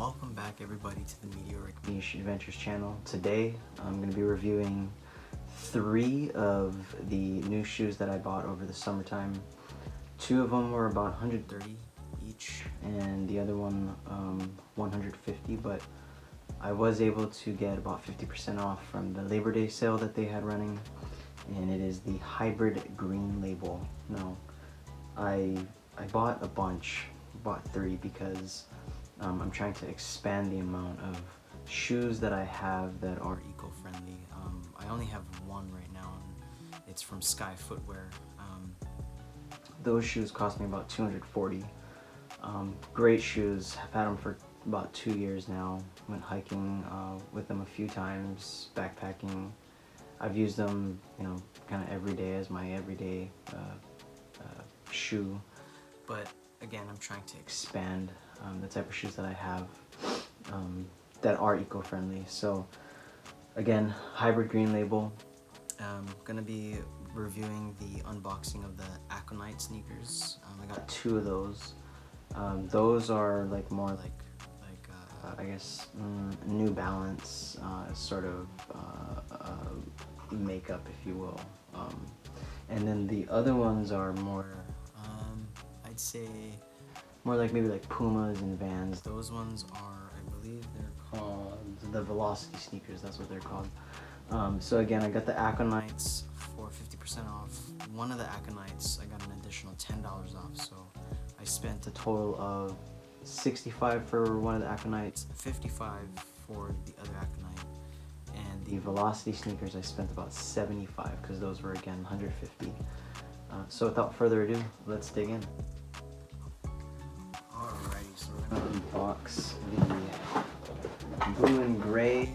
welcome back everybody to the Meteoric Mish Adventures channel. Today I'm going to be reviewing three of the new shoes that I bought over the summertime. Two of them were about 130 each and the other one um, 150 but I was able to get about 50% off from the Labor Day sale that they had running and it is the hybrid green label. Now I, I bought a bunch, bought three because um, I'm trying to expand the amount of shoes that I have that are eco-friendly. Um, I only have one right now and it's from Sky Footwear. Um, those shoes cost me about 240. Um, great shoes, I've had them for about two years now. Went hiking uh, with them a few times, backpacking. I've used them, you know, kind of every day as my everyday uh, uh, shoe. But again, I'm trying to expand um, the type of shoes that I have um, that are eco-friendly. So again, hybrid green label. I'm gonna be reviewing the unboxing of the Aconite sneakers. Um, I got two of those. Um, those are like more like like uh, I guess mm, New Balance uh, sort of uh, uh, makeup, if you will. Um, and then the other ones are more, um, I'd say more like maybe like Pumas and Vans. Those ones are, I believe they're called the Velocity sneakers. That's what they're called. Um, so again, I got the Aconites for 50% off. One of the Aconites, I got an additional $10 off. So I spent a total of 65 for one of the Aconites, 55 for the other Aconite. And the Velocity sneakers, I spent about 75 because those were again 150. Uh, so without further ado, let's dig in. Unbox the blue and gray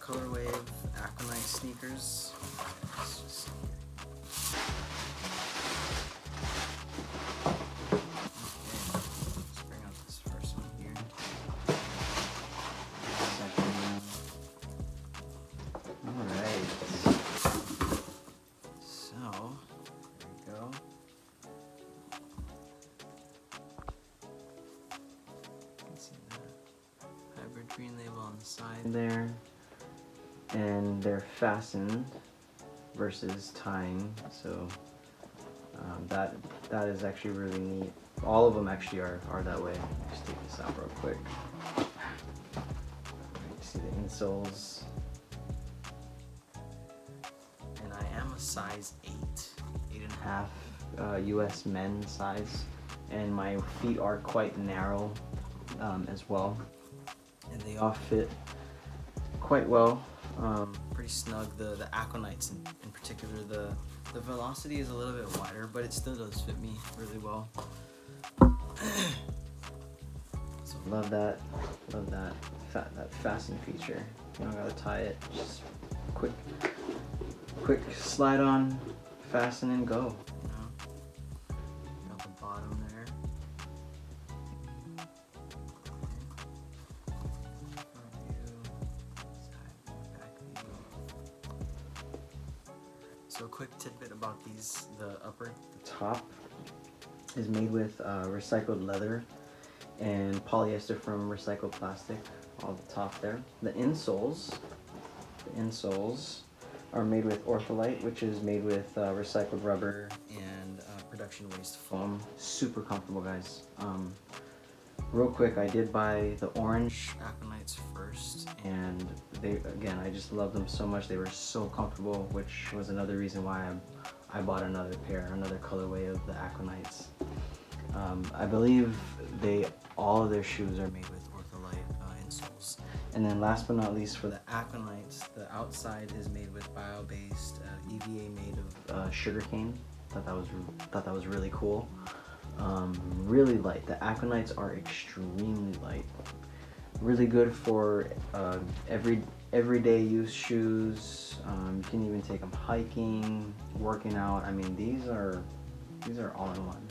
Colorway Aconite sneakers. There and they're fastened versus tying so um, that that is actually really neat. All of them actually are, are that way. Just take this out real quick. See the insoles? And I am a size 8 eight and a half uh, US men size and my feet are quite narrow um, as well. And they all fit quite well. Um, pretty snug. The the Aconites in, in particular, the the Velocity is a little bit wider, but it still does fit me really well. so love that, love that fat, that fasten feature. You don't gotta tie it, just quick, quick slide on, fasten and go. So a quick tidbit about these, the upper, the top is made with uh, recycled leather and polyester from recycled plastic, all the top there. The insoles, the insoles are made with Ortholite, which is made with uh, recycled rubber and uh, production waste foam. Super comfortable, guys. Um, real quick, I did buy the orange Aconites first, and they again I just love them so much. They were so comfortable which was another reason why I, I bought another pair another colorway of the Aconites um, I believe they all of their shoes are made with ortholite uh, insoles. And then last but not least for the Aconites the outside is made with bio-based uh, EVA made of uh, sugarcane. Thought that was thought that was really cool um, really light the Aconites are extremely light really good for uh, every everyday use shoes. Um, you can even take them hiking, working out. I mean, these are these are all in one.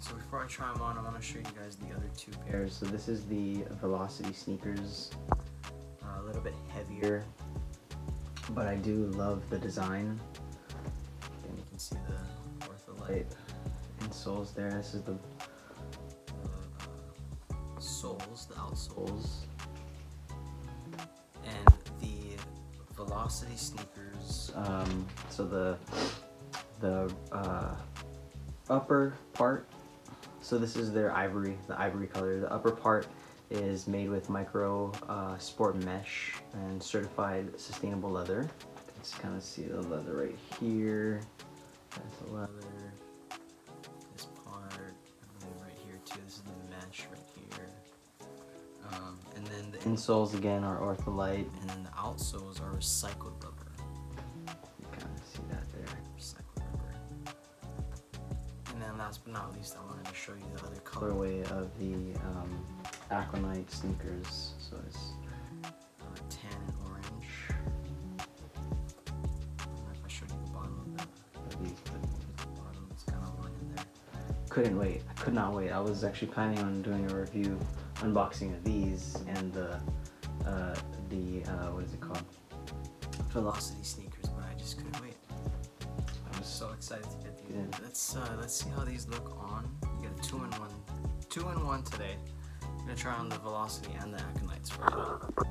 So before I try them on, I want to show you guys the other two pairs. So this is the Velocity sneakers, uh, a little bit heavier, but I do love the design. And you can see the Ortholite insoles there. This is the soles, the outsoles, and the Velocity sneakers. Um, so the the uh, upper part. So this is their ivory, the ivory color. The upper part is made with micro uh, sport mesh and certified sustainable leather. You can kind of see the leather right here. That's the leather. Insoles again are ortholite, and then the outsoles are recycled rubber. You kind of see that there, recycled rubber. And then last but not least, I wanted to show you the other colorway of the um, Aconite sneakers. So it's uh, tan and orange. I don't know if I showed you the bottom of but the bottom is kind of lying there. Couldn't wait. I could not wait. I was actually planning on doing a review, unboxing of these and the uh, the uh, what is it called? Velocity sneakers, but I just couldn't wait. I was so excited to get these in. Let's uh, let's see how these look on. You get a two in one, two in one today. I'm gonna try on the Velocity and the Aconites first.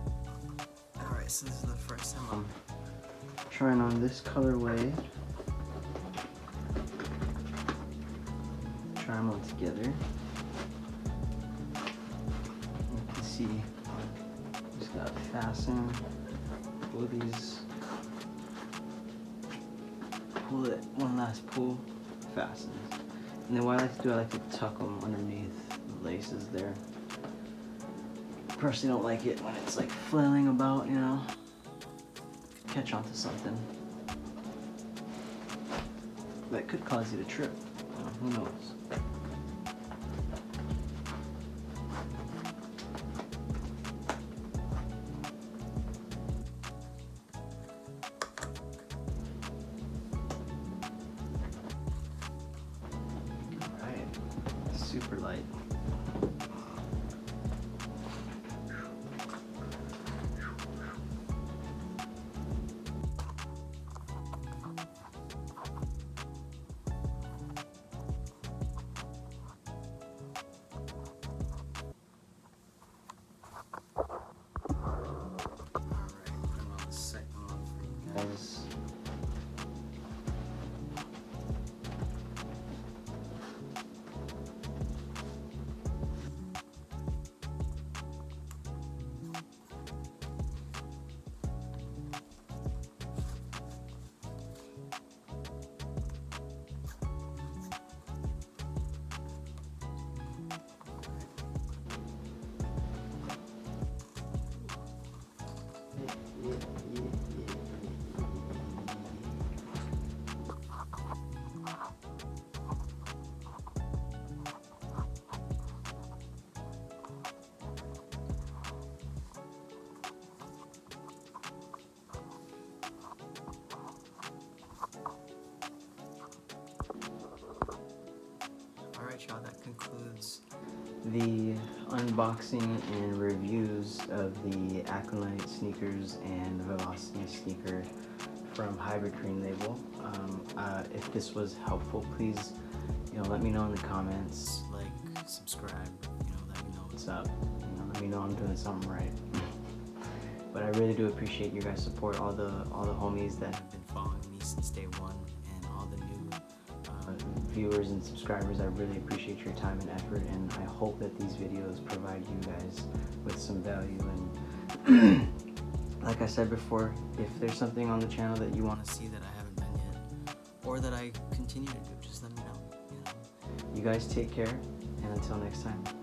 Alright, so this is the first time I'm trying on this colorway. Try them all together. Just gotta fasten, pull these, pull it, one last pull, fasten. And then what I like to do, I like to tuck them underneath the laces there personally don't like it when it's like flailing about, you know. Catch onto something. That could cause you to trip. who knows? Super light. The unboxing and reviews of the Aconite sneakers and Velocity sneaker from Hybrid Green Label. Um, uh, if this was helpful, please, you know, let me know in the comments. Like, subscribe, you know, let me know what's up. You know, let me know I'm doing something right. but I really do appreciate your guys' support, all the all the homies that have been following me since day one, viewers and subscribers. I really appreciate your time and effort, and I hope that these videos provide you guys with some value. And like I said before, if there's something on the channel that you want to see that I haven't done yet, or that I continue to do, just let me know. You, know? you guys take care, and until next time.